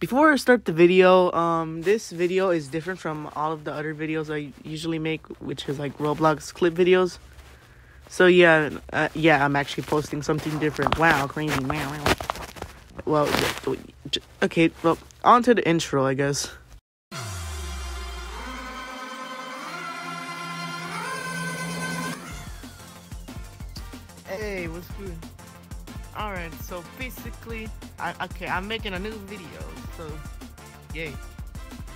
before I start the video, um, this video is different from all of the other videos I usually make, which is like Roblox clip videos. So yeah, uh, yeah, I'm actually posting something different. Wow, crazy, wow. Well, okay, well, on to the intro, I guess. Alright, so basically, I, okay, I'm making a new video, so, yay.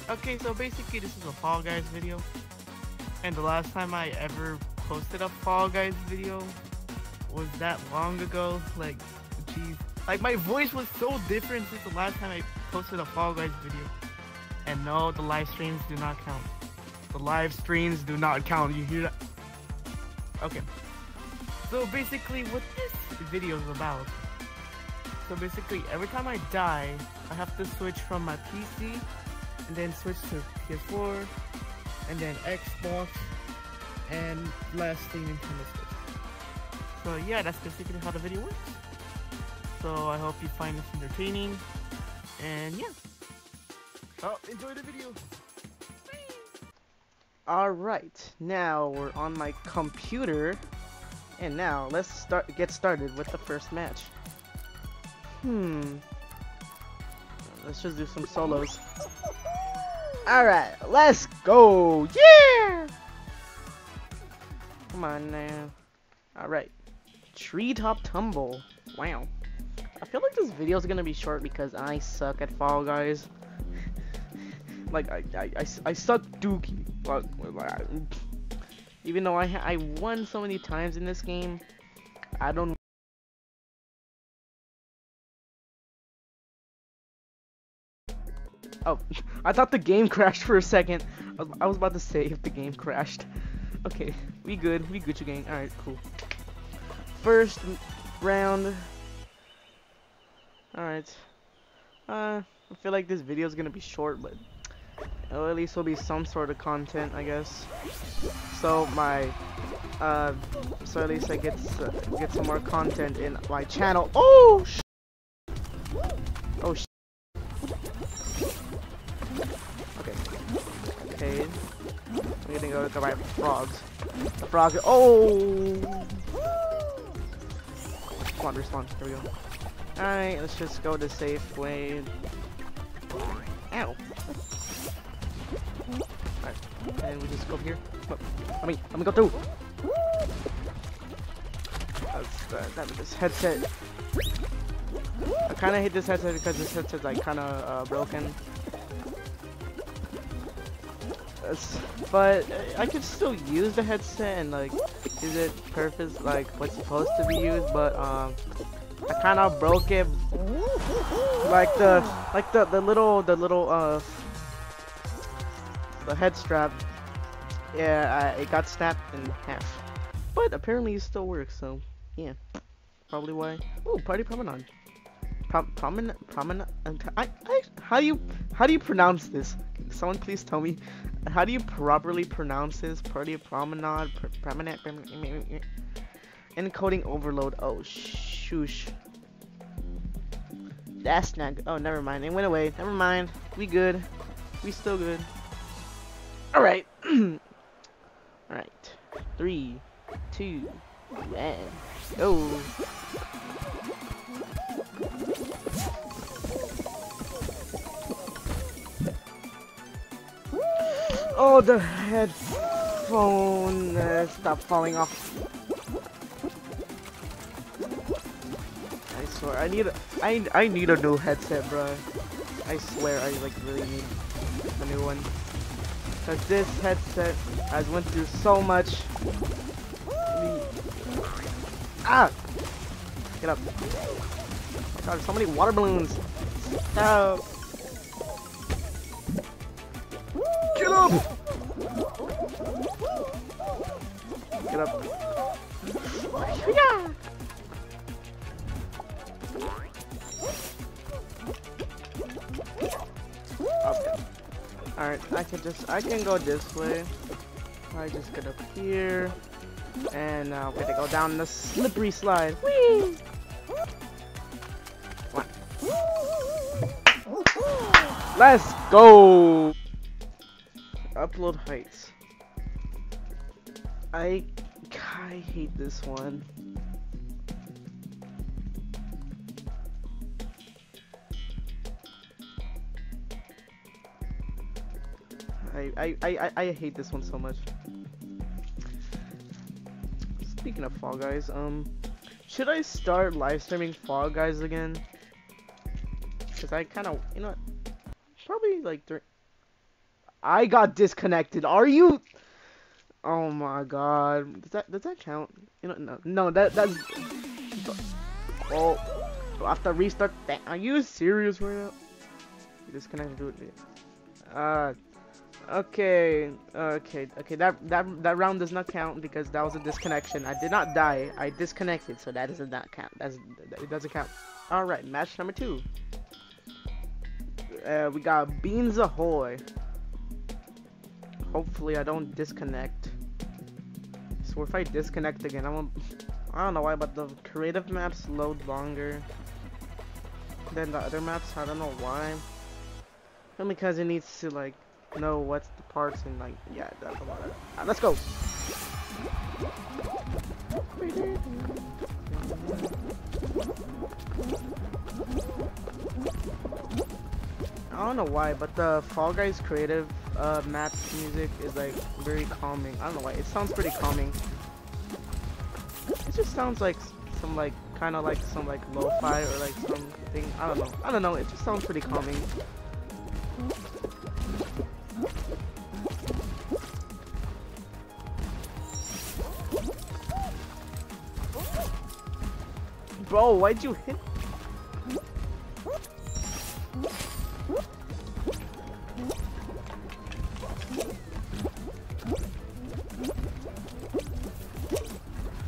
Okay, so basically this is a Fall Guys video, and the last time I ever posted a Fall Guys video was that long ago, like, jeez. Like, my voice was so different since the last time I posted a Fall Guys video. And no, the live streams do not count. The live streams do not count, you hear that? Okay. So basically, what this video is about. So basically, every time I die, I have to switch from my PC, and then switch to PS4, and then Xbox, and lastly Nintendo Switch. So yeah, that's basically how the video works. So I hope you find this entertaining, and yeah. Oh, enjoy the video! Alright, now we're on my computer. And now, let's start get started with the first match. Hmm. Let's just do some solos. Alright, let's go! Yeah! Come on now. Alright. Treetop Tumble. Wow. I feel like this video is gonna be short because I suck at Fall Guys. like, I, I, I, I suck dookie. Like, even though I I won so many times in this game, I don't. Oh, I thought the game crashed for a second. I was, about to say if the game crashed. Okay, we good. We Gucci gang. All right, cool. First round. All right. Uh, I feel like this video is gonna be short, but well, at least will be some sort of content, I guess. So my, uh, so at least I get uh, get some more content in my channel. Oh, sh oh, sh okay, okay. I'm gonna go to my frogs. The frog. Oh, come on, respawn. Here we go. All right, let's just go the safe way. Ow. And we just go here. Let me, let me go through. That's, uh, that, this headset. I kind of hate this headset because this headset's like kind of uh, broken. but I could still use the headset and like use it purpose like what's supposed to be used. But um, I kind of broke it. Like the like the the little the little uh the head strap yeah, I, it got snapped in half. But apparently it still works, so yeah. Probably why. Oh, party promenade. Prom promenade promenade I, I how do you how do you pronounce this? Someone please tell me. How do you properly pronounce this? Party promenade pr promenade, encoding overload. Oh shoosh. That's not good. Oh, never mind. It went away. Never mind. We good. We still good. Alright. Alright. Three, two, one, go. Oh, the headphone uh, stopped falling off. I swear, I need a, I, I need a new headset, bro. I swear, I like really need a new one. Cause this headset has went through so much. Ah! Get up. Oh god, so many water balloons. Stop. Get up! Get up. Yeah! Alright, I can just, I can go this way. I just get up here. And uh, now we're gonna go down the slippery slide. Whee! Let's go! Upload heights. I, I hate this one. I, I, I, I hate this one so much. Speaking of Fall Guys, um, should I start live streaming Fall Guys again? Cause I kind of, you know, probably like during. I got disconnected. Are you? Oh my god. Does that does that count? You know, no, no, that that's. Oh, do I have to restart that? Are you serious right now? You disconnected. It. Uh. Okay, okay, okay. That that that round does not count because that was a disconnection. I did not die. I disconnected, so that does not count. That's it doesn't count. All right, match number two. Uh, we got Beans Ahoy. Hopefully, I don't disconnect. So if I disconnect again, I won't. I don't know why, but the creative maps load longer than the other maps. I don't know why. Only because it needs to like know what's the parts and like yeah that's a lot of right, let's go. I don't know why but the Fall Guys creative uh, map music is like very calming. I don't know why. It sounds pretty calming. It just sounds like some like kind of like some like lo-fi or like something. I don't know. I don't know. It just sounds pretty calming Bro, why'd you hit?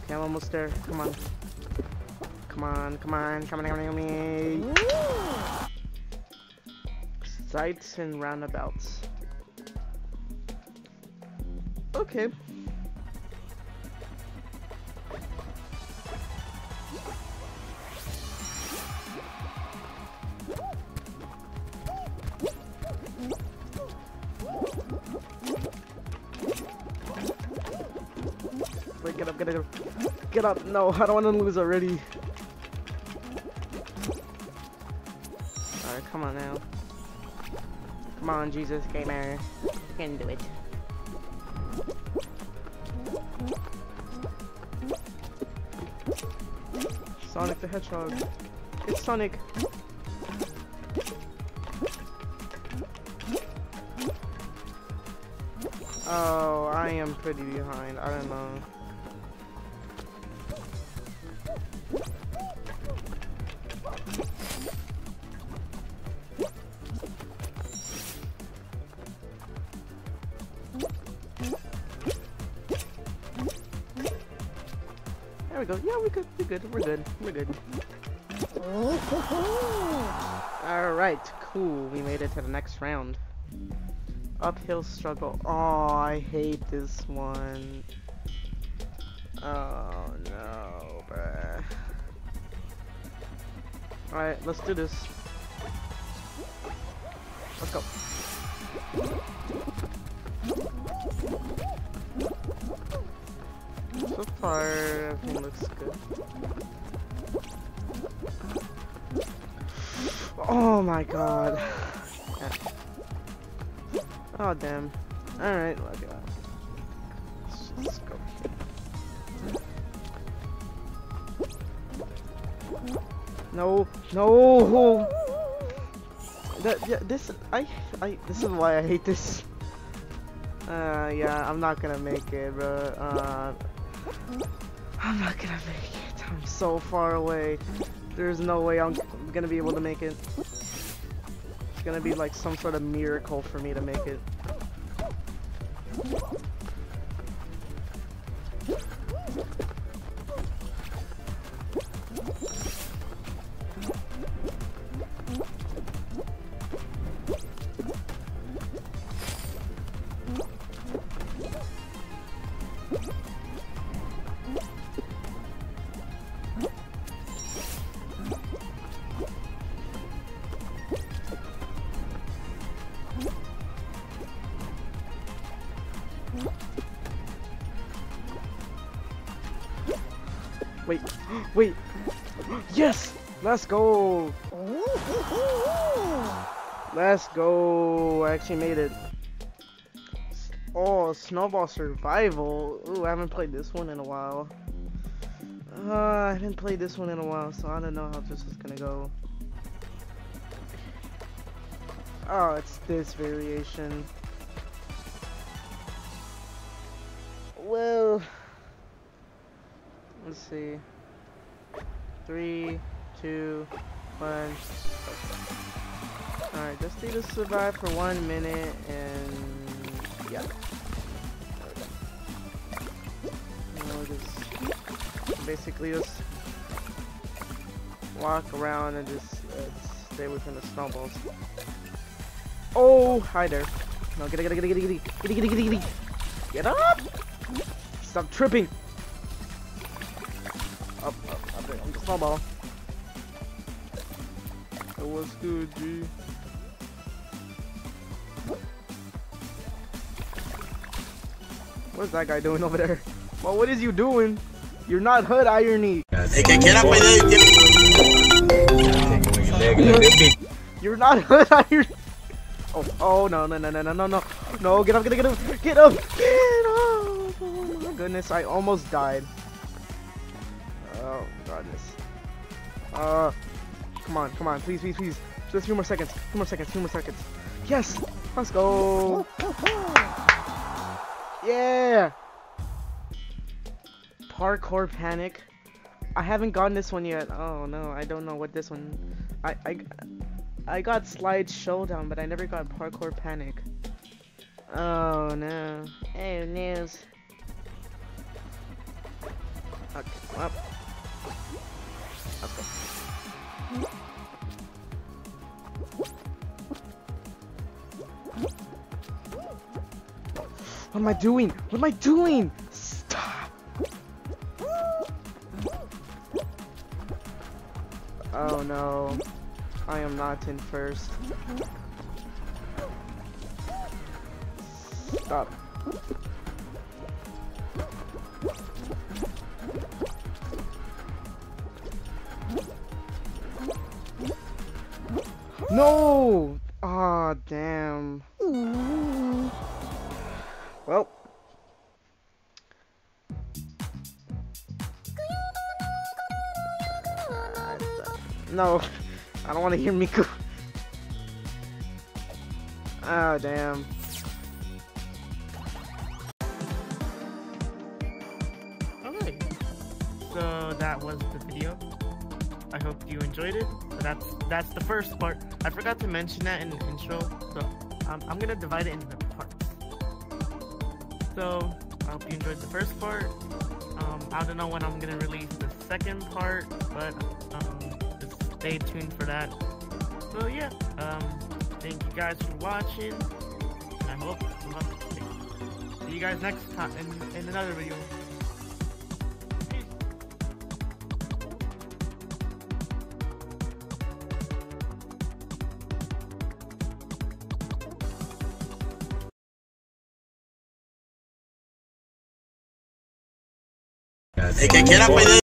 Okay, I'm almost there. Come on. Come on, come on, come on, come on, come on. Sights and roundabouts. Okay. Get up, get up. No, I don't want to lose already. Alright, come on now. Come on, Jesus Gamer. You can do it. Sonic the Hedgehog. It's Sonic. Oh, I am pretty behind. I don't know. We go. Yeah, we're good. We're good. We're good. We're good. Alright, cool. We made it to the next round. Uphill struggle. Oh, I hate this one. Oh, no, bruh. Alright, let's do this. Let's go. So far, everything looks good. Oh my god. Oh damn. Alright, look at that. Let's go. No, no. That yeah, this I I this is why I hate this. Uh yeah, I'm not gonna make it, bro. Uh I'm not gonna make it. I'm so far away. There's no way I'm gonna be able to make it. It's gonna be like some sort of miracle for me to make it. Wait. Yes! Let's go! Let's go! I actually made it. Oh, Snowball Survival. Ooh, I haven't played this one in a while. Uh, I haven't played this one in a while, so I don't know how this is gonna go. Oh, it's this variation. Well, let's see. Three, two, one. Alright, just need to survive for one minute and yeah. we'll just basically just walk around and just uh, stay within the snowballs. Oh, hi there. No, get it, get it, get it, get it, get it, get it, get it, get it. Get up! Stop tripping! Snowball. That was good, G. What's that guy doing over there? Well, what is you doing? You're not hood irony. You're not hood irony. Oh, oh no, no, no, no, no, no, no. No, get up, get up, get up, get up, get up. Oh my goodness, I almost died. Oh. Uh, come on, come on, please, please, please. Just a few more seconds, few more seconds, few more seconds. Yes, let's go. Yeah. Parkour Panic. I haven't gotten this one yet. Oh no, I don't know what this one. I I I got Slide Showdown, but I never got Parkour Panic. Oh no. Hey, news. Okay, well. What am I doing? What am I doing? Stop! Oh no. I am not in first. No! Ah, oh, damn. Well. No, I don't want to hear Miku. Oh, damn. Alright, so that was the video. I hope you enjoyed it. So That's that's the first part. I forgot to mention that in the intro, so um, I'm gonna divide it into parts. So I hope you enjoyed the first part. Um, I don't know when I'm gonna release the second part, but um, just stay tuned for that. So yeah, um, thank you guys for watching. I hope see you guys next time in, in another video. El que quiera pedir